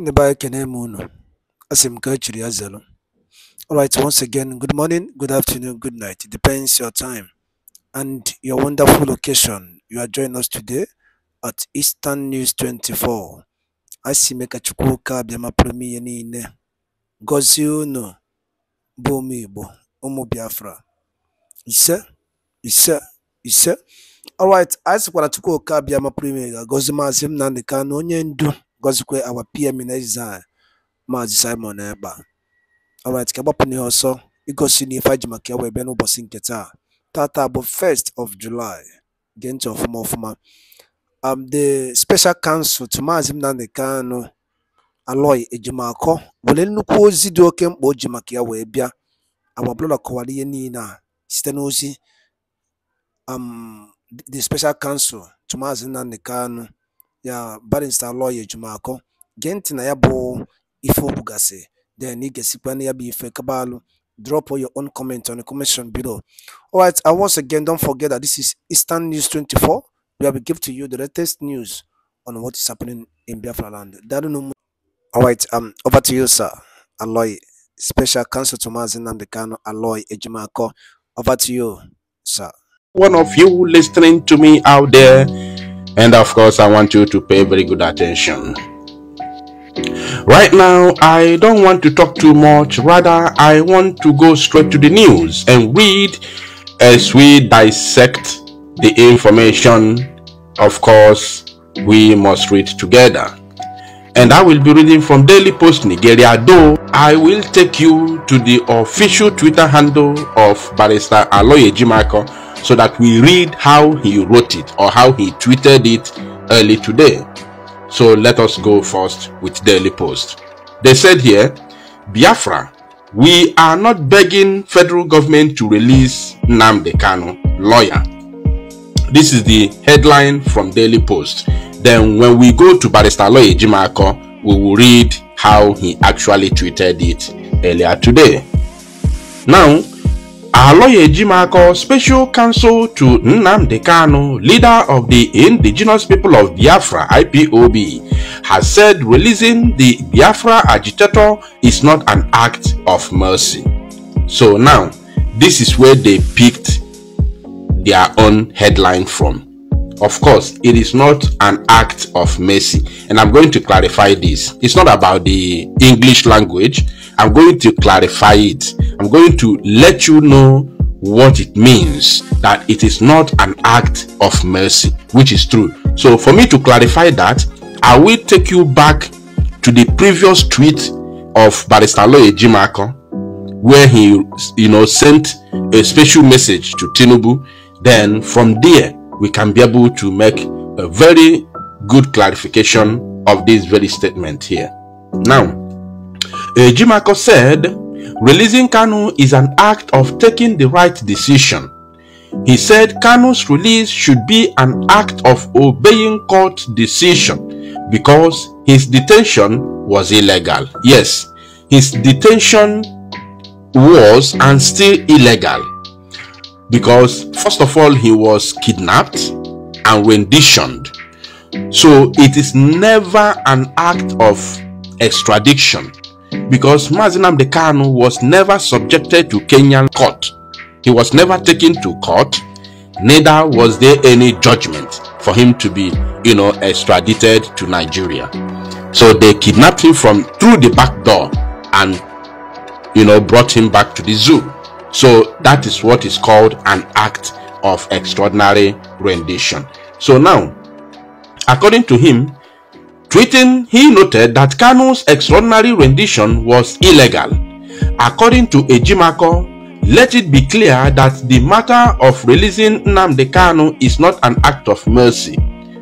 Ndị be anyị ekene m unu. Alright, once again, good morning, good afternoon, good night. It depends your time and your wonderful location. You are joining us today at Eastern News 24. Asị m ka Chukwu ka abịa mapụrụ m ihe niile. Gọzie unu bụ ụmụ Biafra. Ise, ise, ise. Alright, anyị sịkwara Chukwu oke abịa mapụrụ ime ga-agọzi Maazị Nnamdi Kanu, onye ndu gọzikwa our PM in exile, Maazị Simon Ekpa. Alright, ka agbapụ n'ihe ọsọ igosi na ife maka ya wee bịa n'ụbọchị nke taa. Tata bụ 1st of July. Gee ntị ọfụma ọfụma. Um, the special counsel to Maazị Nnamdi Kanu Aloy Ejimakor were nnukwu ozi dị oke mkpa o ji maka ya wee bịa. Our brother kọwara ihe niile a site n'ozi um, the special counsel to Maazị Nnamdi Kanu ya barrister Aloy Ejimakor. Gee ntị na ya bụ ife then ị ga-esikwa na ya ife kabalụ drop all your own comment on the comment section below. Alright, and once again, don't forget that this is Eastern News 24, where we give to you the latest news on what is happening in Biafra land. Darunu Alright, um, over to you, sir. Aloy, Special Counsel to Maazị Nnamdi Kanu, Aloy Ejimakor. Over to you, sir. one of you listening to me out there. And of course, I want you to pay very good attention. Right now, I don't want to talk too much. Rather, I want to go straight to the news and read as we dissect the information. Of course, we must read together. And I will be reading from Daily Post Nigeria, though I will take you to the official Twitter handle of Barrister Aloy Ejimakor so that we read how he wrote it or how he tweeted it early today. So let us go first with Daily Post. They said here, Biafra, we are not begging federal government to release Nnamdi Kanu, lawyer. This is the headline from Daily Post. Then when we go to Barrister Aloy Ejimakor, we will read how he actually tweeted it earlier today. Now, Aloy Ejimakor, Special Counsel to Nnamdi Kanu, leader of the Indigenous People of Biafra (IPOB), has said releasing the Biafra agitator is not an act of mercy. So now, this is where they picked their own headline from. Of course, it is not an act of mercy, and I'm going to clarify this. It's not about the English language. I'm going to clarify it. I'm going to let you know what it means that it is not an act of mercy, which is true. So, for me to clarify that, I will take you back to the previous tweet of Barrister Aloy Ejimakor, where he, you know, sent a special message to Tinubu. Then, from there, we can be able to make a very good clarification of this very statement here. Now, Uh, Ejimakor said, releasing Kanu is an act of taking the right decision. He said Kanu's release should be an act of obeying court decision because his detention was illegal. Yes, his detention was and still illegal because first of all he was kidnapped and renditioned. So it is never an act of extradition because Mazinam Kanu was never subjected to Kenyan court. He was never taken to court, neither was there any judgment for him to be, you know, extradited to Nigeria. So they kidnapped him from through the back door and, you know, brought him back to the zoo. So that is what is called an act of extraordinary rendition. So now, according to him, tweeting, he noted that Kanu's extraordinary rendition was illegal. According to Ejimakor, let it be clear that the matter of releasing Nnamdi Kanu is not an act of mercy.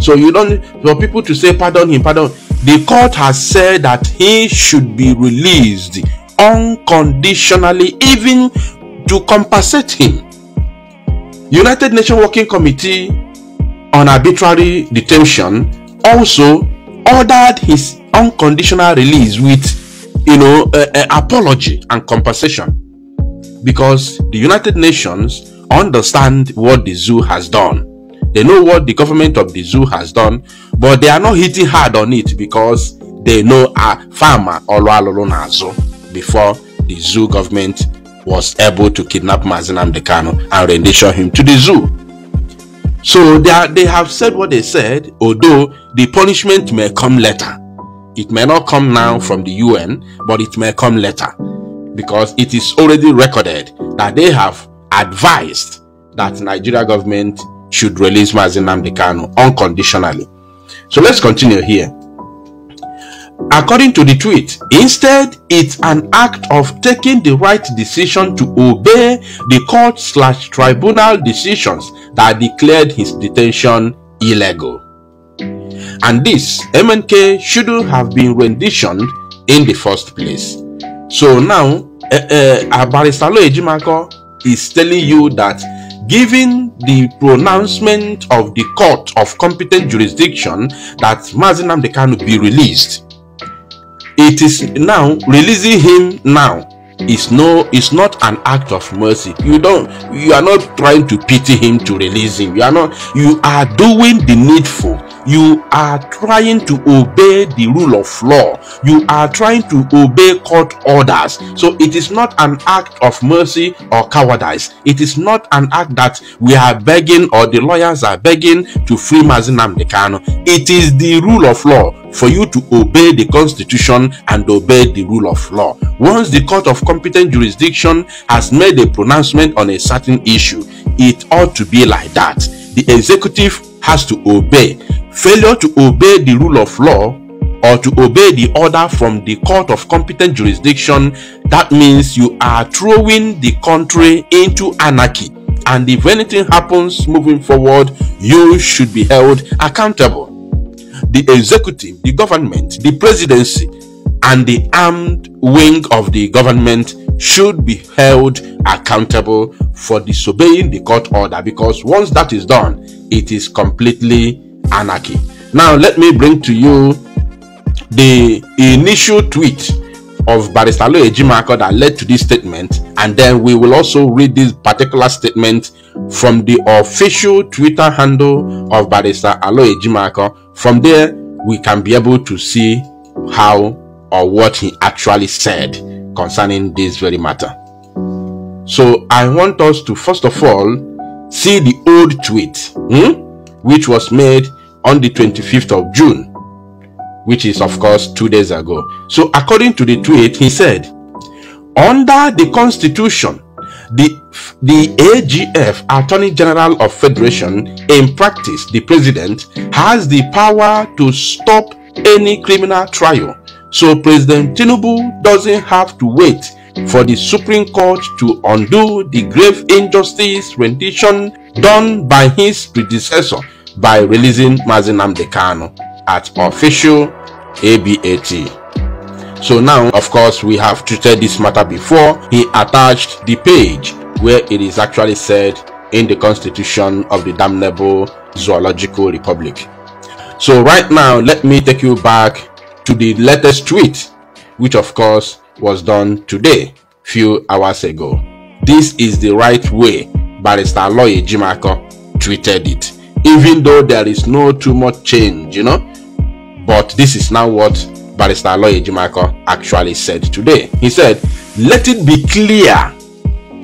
So you don't for people to say pardon him, pardon. The court has said that he should be released unconditionally, even to compensate him. United Nations Working Committee on Arbitrary Detention also ordered his unconditional release with, you know, an apology and compensation because the United Nations understand what the zoo has done. They know what the government of the zoo has done, but they are not hitting hard on it because they know a farmer Nazo before the zoo government was able to kidnap Mazi Nnamdi Kanu and rendition him to the zoo. So they, are, they have said what they said, although the punishment may come later. It may not come now from the UN, but it may come later because it is already recorded that they have advised that Nigeria government should release Mazi Nnamdi Kanu unconditionally. So let's continue here. According to the tweet, instead, it's an act of taking the right decision to obey the court slash tribunal decisions that declared his detention illegal. And this MNK shouldn't have been renditioned in the first place. So now, uh, uh, Ejimakor is telling you that given the pronouncement of the court of competent jurisdiction that Mazi Nnamdi Kanu be released, it is now releasing him now is no it's not an act of mercy. You don't you are not trying to pity him to release him. You are not you are doing the needful you are trying to obey the rule of law. You are trying to obey court orders. So it is not an act of mercy or cowardice. It is not an act that we are begging or the lawyers are begging to free Mazi Nnamdi Kanu it is the rule of law for you to obey the constitution and obey the rule of law. Once the court of competent jurisdiction has made a pronouncement on a certain issue it ought to be like that. The executive has to obey Failure to obey the rule of law or to obey the order from the court of competent jurisdiction, that means you are throwing the country into anarchy. And if anything happens moving forward, you should be held accountable. The executive, the government, the presidency, and the armed wing of the government should be held accountable for disobeying the court order because once that is done, it is completely anarchy. Now, let me bring to you the initial tweet of Barrister Aloy Ejimakor that led to this statement, and then we will also read this particular statement from the official Twitter handle of Barrister Aloy Ejimakor. From there, we can be able to see how or what he actually said concerning this very matter. So I want us to first of all see the old tweet. Hmm? which was made on the 25th of June, which is, of course, two days ago. So, according to the tweet, he said, Under the Constitution, the, the AGF, Attorney General of Federation, in practice, the President, has the power to stop any criminal trial. So, President Tinubu doesn't have to wait for the Supreme Court to undo the grave injustice rendition done by his predecessor by releasing Mazi Nnamdi Kanu at official ABAT. So now, of course, we have treated this matter before. He attached the page where it is actually said in the constitution of the damnable zoological republic. So right now, let me take you back to the latest tweet, which of course was done today, few hours ago. This is the right way Barrister Aloy Ejimakor tweeted it even though there is no too much change, you know. But this is now what Barrister Aloy Ejimakor actually said today. He said, Let it be clear.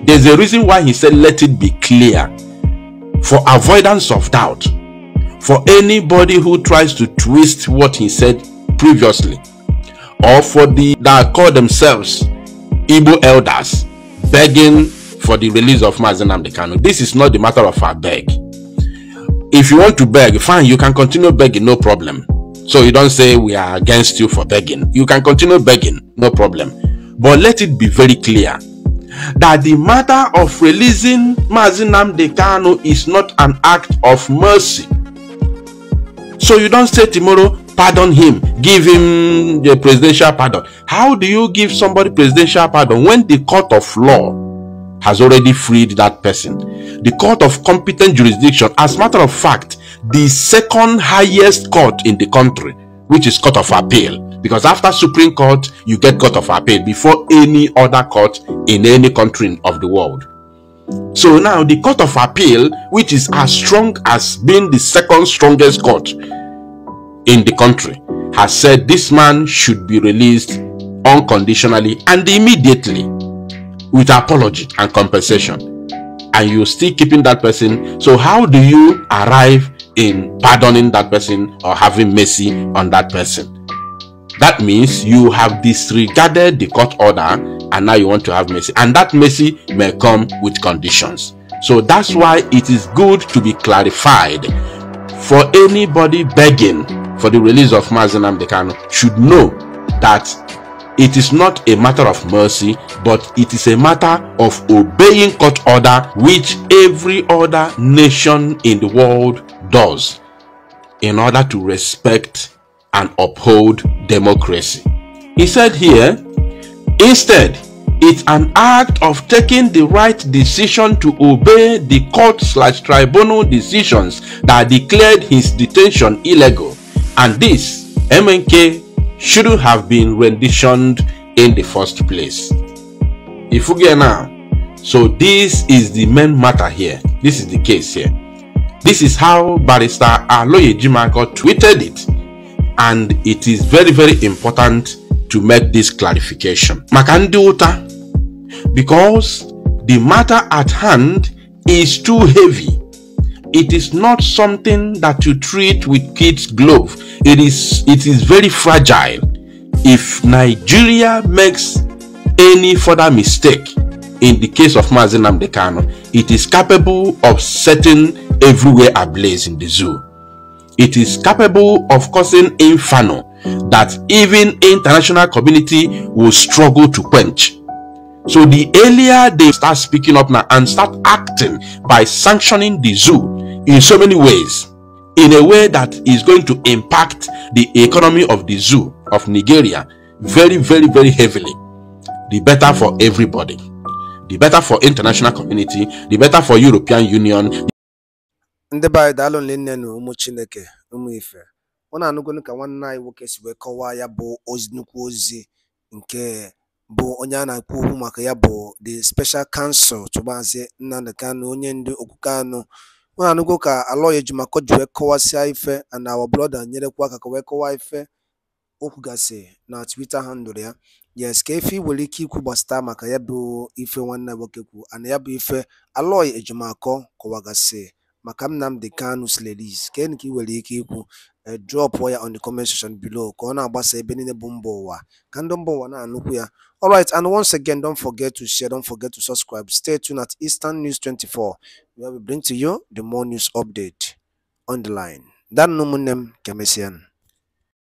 There's a reason why he said, Let it be clear. For avoidance of doubt. For anybody who tries to twist what he said previously. Or for the that call themselves Igbo elders begging for the release of Mazen Dekano. This is not the matter of a beg if you want to beg, fine, you can continue begging, no problem. So you don't say we are against you for begging. You can continue begging, no problem. But let it be very clear that the matter of releasing Mazi Nnamdi Kanu is not an act of mercy. So you don't say tomorrow, pardon him, give him the presidential pardon. How do you give somebody presidential pardon when the court of law has already freed that person. The court of competent jurisdiction, as a matter of fact, the second highest court in the country, which is court of appeal. Because after Supreme Court, you get court of appeal before any other court in any country of the world. So now the court of appeal, which is as strong as being the second strongest court in the country, has said this man should be released unconditionally and immediately with apology and compensation. And you're still keeping that person. So, how do you arrive in pardoning that person or having mercy on that person? That means you have disregarded the court order and now you want to have mercy. And that mercy may come with conditions. So that's why it is good to be clarified for anybody begging for the release of Mazi Nnamdi Kanu should know that it is not a matter of mercy, but it is a matter of obeying court order, which every other nation in the world does, in order to respect and uphold democracy. He said here, instead, it's an act of taking the right decision to obey the court slash tribunal decisions that declared his detention illegal. And this, MNK shouldn't have been renditioned in the first place. If we get now, so this is the main matter here. This is the case here. This is how Barrister Aloy Ejimakor tweeted it. And it is very, very important to make this clarification. Maka ndị because the matter at hand is too heavy. It is not something that you treat with kid's glove. It is it is very fragile. If Nigeria makes any further mistake in the case of Mazi Nnamdi Kanu, it is capable of setting everywhere ablaze in the zoo. It is capable of causing inferno that even international community will struggle to quench. So the earlier they start speaking up now and start acting by sanctioning the zoo in so many ways, in a way that is going to impact the economy of the zoo of Nigeria very, very, very heavily, the better for everybody. The better for international community, the better for European Union, ụmụ chineke ụmụ ife. Ka ya ozi ozi nke ya the special onye ndu Kanu ọ na-anụgo ka Aloy Ejimakor ji wee kọwasịa ife and our brother nyerekwa aka ka wee kọwaa ife o kwugasị na Twitter handle ya. Yes ka efe nwere ike ikwu gbasata maka ya bụ ife nwanne nwoke kwu ana ya bụ ife Aloy Ejimakor kọwagasị maka Nnamdi Kanu's release ka ị nwere ike ikwu drop ya on the comment section below ka ọ na-agbasa ebe niile bụ mba ụwa. Ka ndị mba ụwa na-anụkwu ya. Alright and once again don't forget to share don't forget to subscribe. Stay tuned at Eastern News 24 where we bring to you the more news update on the line. That m ka emesịa